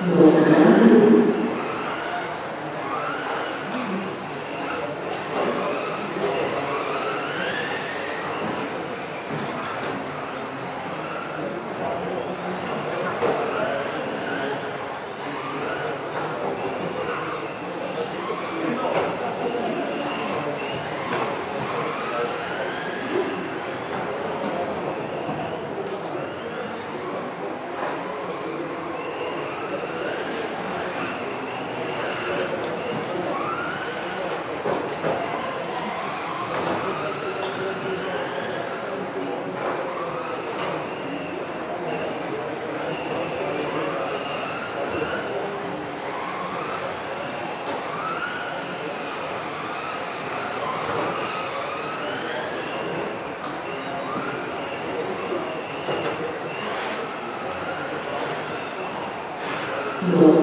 Thank. Thank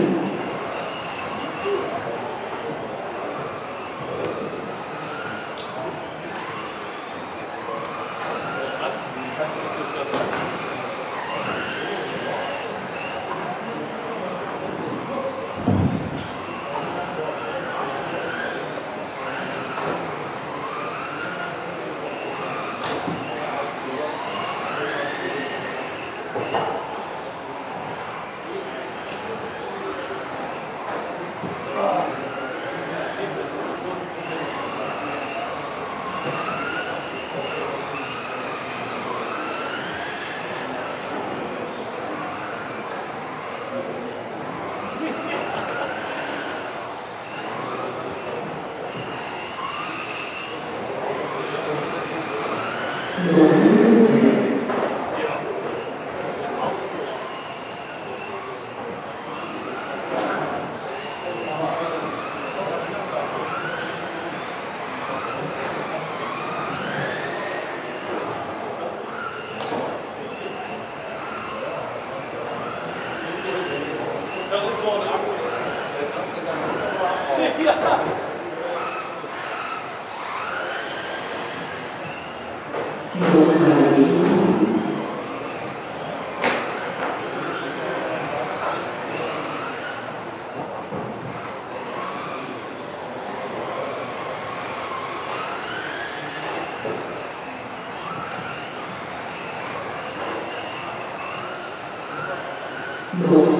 you. Yeah. no